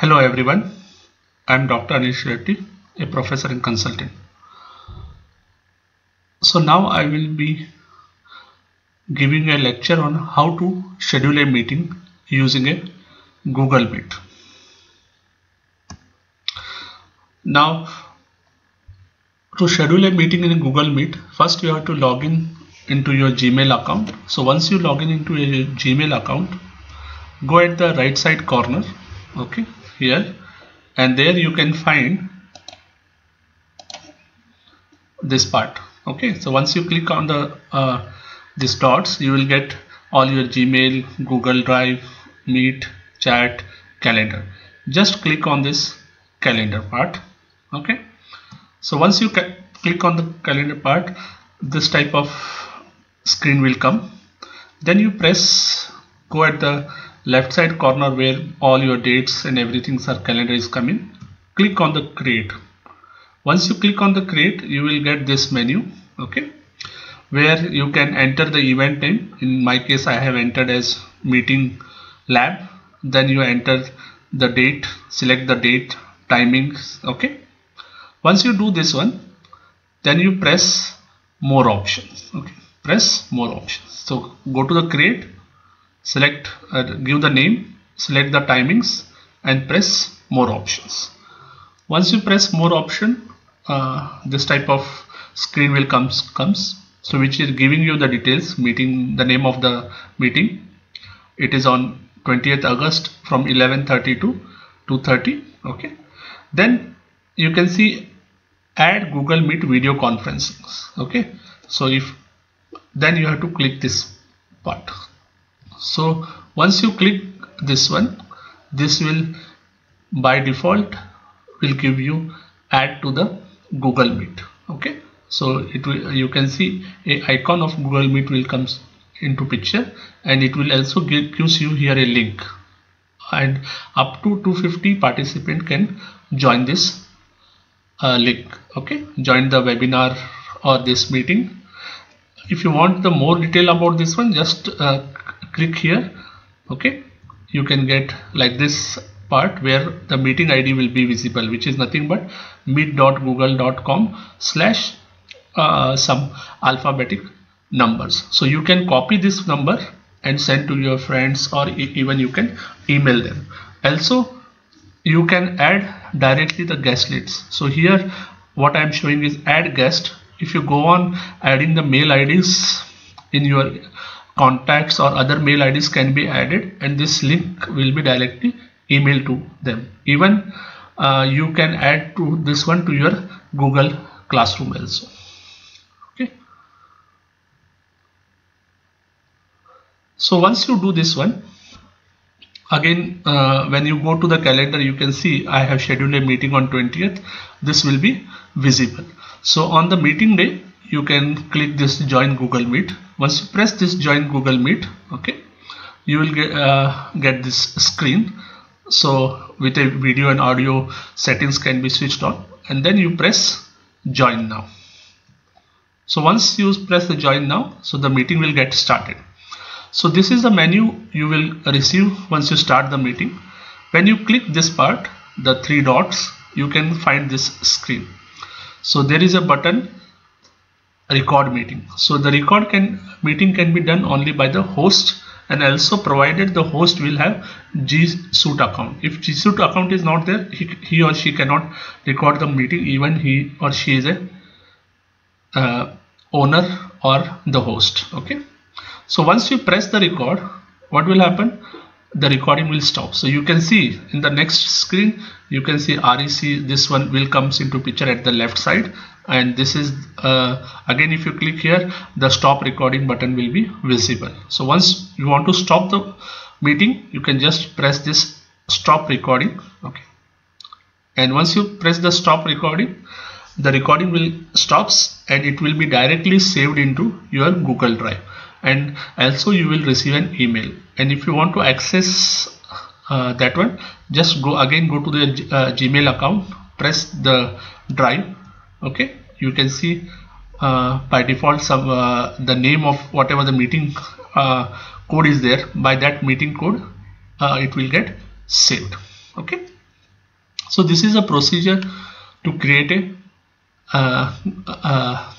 Hello everyone, I am Dr. Anil Shirahatti, a professor and consultant. So now I will be giving a lecture on how to schedule a meeting using a Google Meet. Now to schedule a meeting in a Google Meet, first you have to log in into your Gmail account. So once you log in into a Gmail account, go at the right side corner okay here and there you can find this part okay? So once you click on the uh, these dots you will get all your gmail google drive meet chat calendar. Just click on this calendar part okay? So once you click on the calendar part this type of screen will come. Then you press go at the left side corner where all your dates and everything are calendar is coming click on the create. Once you click on the create you will get this menu okay where you can enter the event name. In my case I have entered as meeting lab. Then you enter the date select the date timings okay. Once you do this one then you press more options okay. Press more options. So go to the create select uh, give the name select the timings and press more options. Once you press more option uh, this type of screen will comes comes so which is giving you the details meeting the name of the meeting. It is on 20th August from 11:30 to 2:30 okay? Then you can see add Google Meet video conferencing okay? So if then you have to click this part so once you click this one this will by default will give you add to the Google Meet. Okay? So it will you can see a icon of Google Meet will comes into picture and it will also give, gives you here a link. And up to 250 participant can join this uh, link. Okay? Join the webinar or this meeting. If you want the more detail about this one just uh, click here okay? You can get like this part where the meeting ID will be visible which is nothing but meet.google.com slash uh, some alphabetic numbers. So you can copy this number and send to your friends or e even you can email them. Also you can add directly the guest lists. So here what I am showing is add guest. If you go on adding the mail IDs in your contacts or other mail IDs can be added and this link will be directly emailed to them. Even uh, you can add to this one to your Google Classroom also. Okay. So once you do this one again uh, when you go to the calendar you can see I have scheduled a meeting on 20th this will be visible. So on the meeting day you can click this join Google Meet once you press this join Google Meet okay you will get, uh, get this screen. So with a video and audio settings can be switched on and then you press join now. So once you press the join now so the meeting will get started. So this is the menu you will receive once you start the meeting. When you click this part the three dots you can find this screen. So there is a button record meeting. So the record can meeting can be done only by the host and also provided the host will have G Suite account. If G Suite account is not there he, he, or she cannot record the meeting even he or she is a uh, owner or the host okay? So once you press the record what will happen? The recording will stop. So you can see in the next screen you can see REC this one will comes into picture at the left side and this is uh, again if you click here the stop recording button will be visible. So once you want to stop the meeting you can just press this stop recording. Okay. And once you press the stop recording the recording will stops and it will be directly saved into your Google Drive. And also you will receive an email. And if you want to access uh, that one just go again go to the uh, Gmail account press the drive okay? You can see uh, by default some uh, the name of whatever the meeting uh, code is there. By that meeting code uh, it will get saved. Okay? So this is a procedure to create a uh, uh,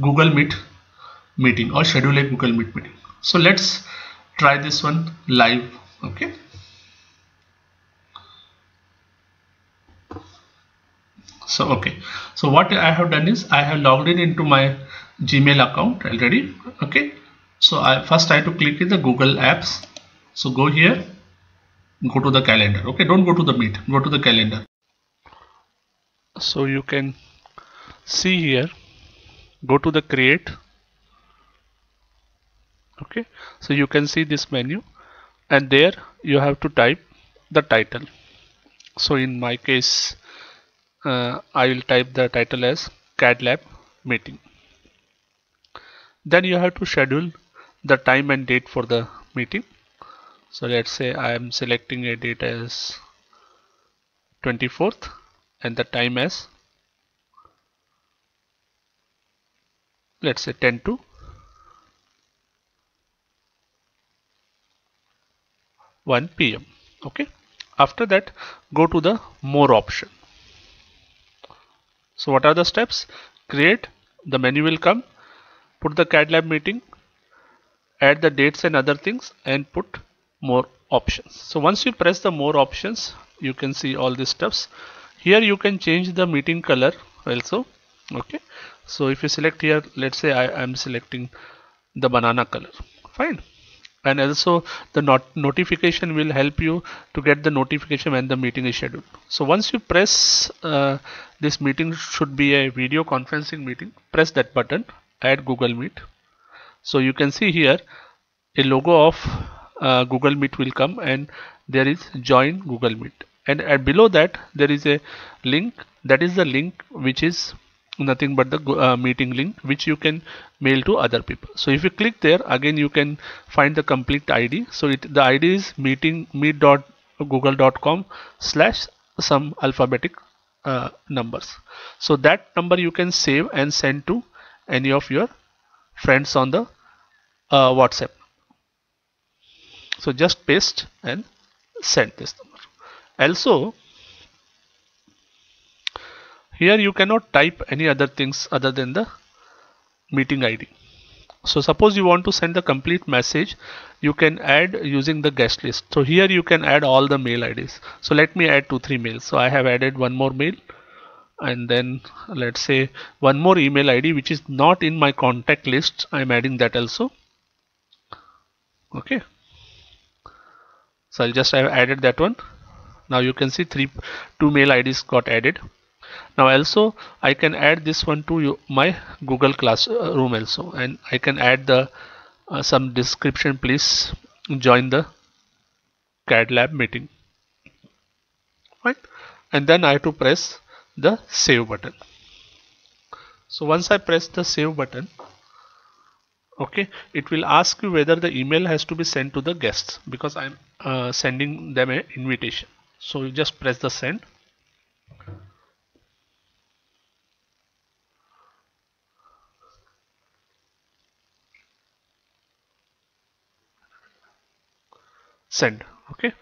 Google Meet meeting or schedule a Google Meet meeting. So let's try this one live. Okay so okay. So what I have done is I have logged in into my Gmail account already okay? So I first I have to click in the Google apps. So go here. Go to the calendar okay? Don't go to the meet. Go to the calendar. So you can see here. Go to the create okay? So you can see this menu. And there you have to type the title. So in my case uh, I will type the title as CAD lab meeting. Then you have to schedule the time and date for the meeting. So let's say I am selecting a date as 24th and the time as let's say 10 to 1 pm okay? After that go to the more option so what are the steps? Create the menu will come put the CAD lab meeting add the dates and other things and put more options. So once you press the more options you can see all these steps. Here you can change the meeting color also okay? So if you select here let's say I am selecting the banana color. Fine and also the not notification will help you to get the notification when the meeting is scheduled. So once you press uh, this meeting should be a video conferencing meeting press that button add Google Meet. So you can see here a logo of uh, Google Meet will come and there is join Google Meet. And at below that there is a link that is the link which is nothing but the uh, meeting link which you can mail to other people. So if you click there again you can find the complete id so it, the id is meeting meet.google.com slash some alphabetic uh, numbers. So that number you can save and send to any of your friends on the uh, whatsapp. So just paste and send this number. Also here you cannot type any other things other than the meeting id so suppose you want to send the complete message you can add using the guest list. So here you can add all the mail ids so let me add two three mails. So i have added one more mail and then let's say one more email id which is not in my contact list. I'm adding that also. Okay. So i'll just have added that one. Now you can see three two mail ids got added now also I can add this one to you, my Google Classroom also. And I can add the uh, some description please. Join the CAD lab meeting. Right? And then I have to press the save button. So once I press the save button okay it will ask you whether the email has to be sent to the guests because I'm uh, sending them an invitation. So you just press the send send okay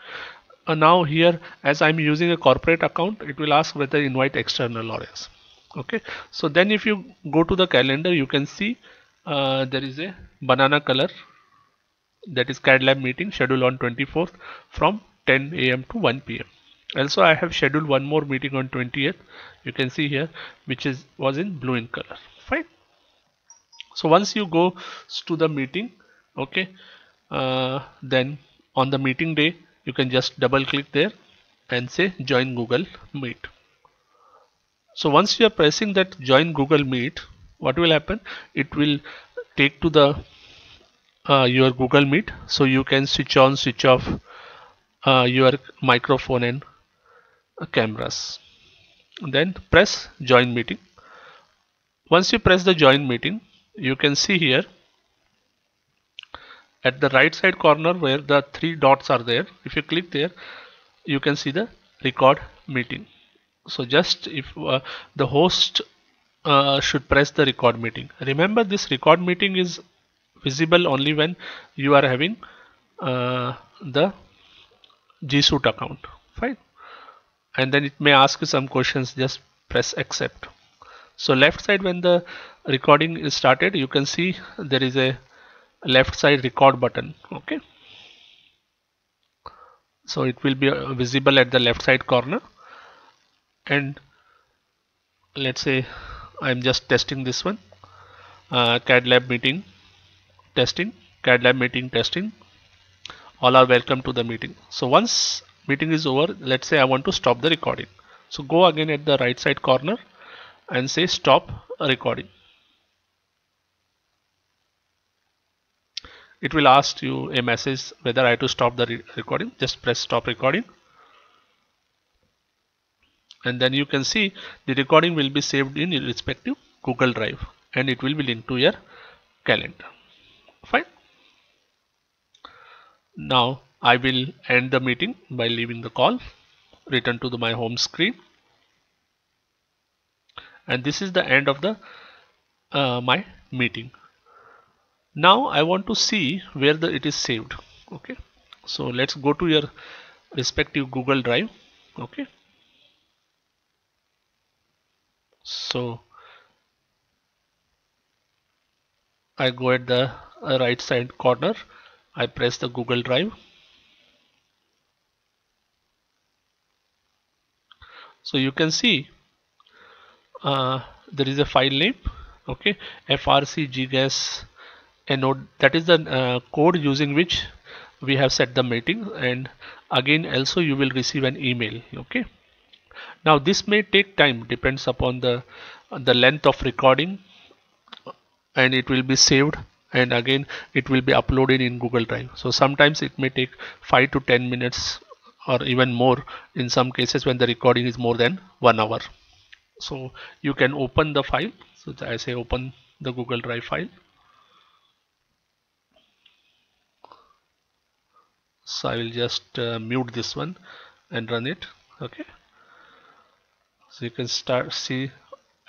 uh, now here as I'm using a corporate account it will ask whether invite external or yes okay so then if you go to the calendar you can see uh, there is a banana color that is CAD lab meeting scheduled on 24th from 10 a.m. to 1 p.m. Also I have scheduled one more meeting on 20th you can see here which is was in blue in color fine so once you go to the meeting okay uh, then on the meeting day you can just double click there and say join Google Meet. So once you are pressing that join Google Meet what will happen? It will take to the uh, your Google Meet. So you can switch on switch off uh, your microphone and cameras. Then press join meeting. Once you press the join meeting you can see here at the right side corner where the three dots are there. If you click there you can see the record meeting. So just if uh, the host uh, should press the record meeting. Remember this record meeting is visible only when you are having uh, the G Suite account. Fine. And then it may ask you some questions. Just press accept. So left side when the recording is started you can see there is a left side record button okay? So it will be uh, visible at the left side corner. And let's say I'm just testing this one. Uh, CAD lab meeting testing CAD lab meeting testing. All are welcome to the meeting. So once meeting is over let's say I want to stop the recording. So go again at the right side corner and say stop recording it will ask you a message whether I have to stop the re recording. Just press stop recording. And then you can see the recording will be saved in your respective Google Drive and it will be linked to your calendar. Fine. Now I will end the meeting by leaving the call. Return to the, my home screen. And this is the end of the uh, my meeting now I want to see where the it is saved. Okay. So let's go to your respective Google Drive. Okay. So I go at the right side corner. I press the Google Drive. So you can see uh, there is a file name. Okay. Frc node that is the uh, code using which we have set the meeting and again also you will receive an email okay? Now this may take time depends upon the the length of recording and it will be saved and again it will be uploaded in Google Drive. So sometimes it may take 5 to 10 minutes or even more in some cases when the recording is more than one hour. So you can open the file. So I say open the Google Drive file so I will just uh, mute this one and run it. Okay. So you can start see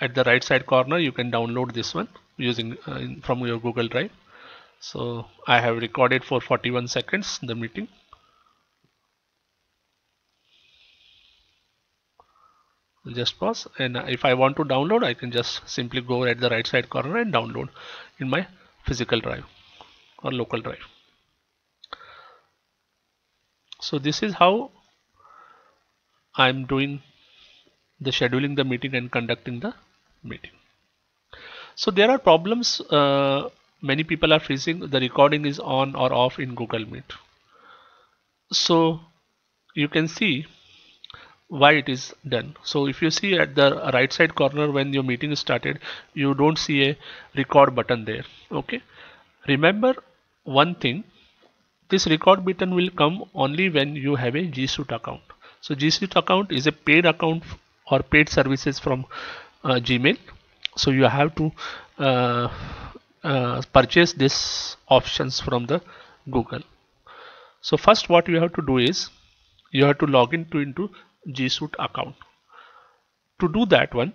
at the right side corner you can download this one using uh, in, from your Google Drive. So I have recorded for 41 seconds the meeting. Just pause. And if I want to download I can just simply go at the right side corner and download in my physical drive or local drive so this is how I'm doing the scheduling the meeting and conducting the meeting. So there are problems uh, many people are facing. The recording is on or off in Google Meet. So you can see why it is done. So if you see at the right side corner when your meeting is started you don't see a record button there. Okay? Remember one thing this record button will come only when you have a G Suite account so G Suite account is a paid account or paid services from uh, Gmail so you have to uh, uh, purchase this options from the Google so first what you have to do is you have to log into into G Suite account. To do that one,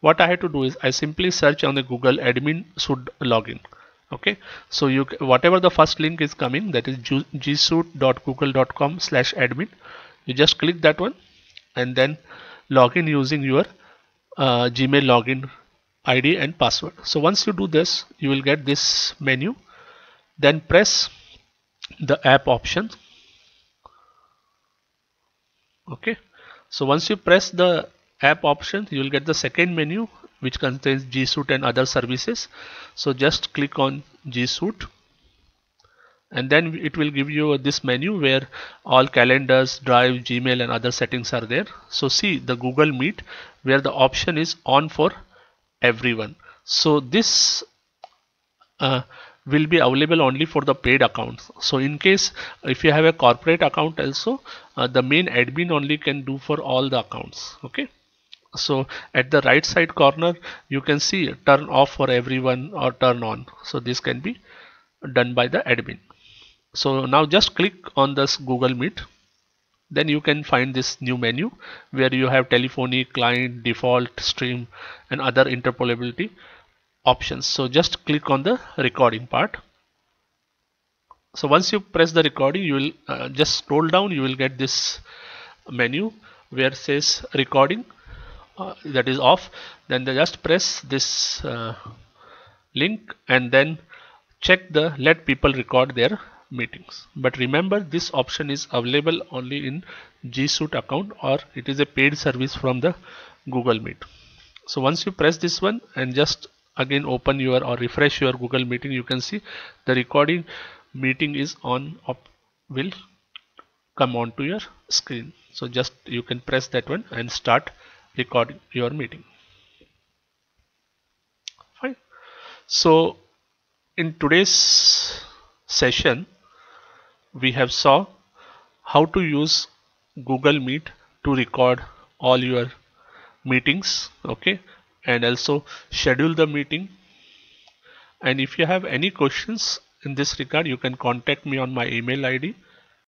what I have to do is I simply search on the Google admin should login. Okay, so you whatever the first link is coming that is gsuite.google.com slash admin. You just click that one and then log in using your uh, Gmail login ID and password. So once you do this, you will get this menu. Then press the app option okay so once you press the app option you will get the second menu which contains G Suite and other services. So just click on G Suite. And then it will give you this menu where all calendars drive gmail and other settings are there. So see the google meet where the option is on for everyone. So this uh, will be available only for the paid accounts. So in case if you have a corporate account also uh, the main admin only can do for all the accounts. Okay so at the right side corner you can see turn off for everyone or turn on. So this can be done by the admin. So now just click on this google meet. Then you can find this new menu where you have telephony client default stream and other interpolability options. So just click on the recording part. So once you press the recording you will uh, just scroll down you will get this menu where says recording uh, that is off then they just press this uh, link and then check the let people record their meetings. But remember this option is available only in G Suite account or it is a paid service from the Google Meet. So once you press this one and just again open your or refresh your Google meeting you can see the recording meeting is on up will come onto your screen. So just you can press that one and start recording your meeting. Fine. So in today's session we have saw how to use Google Meet to record all your meetings okay and also schedule the meeting. And if you have any questions in this regard you can contact me on my email id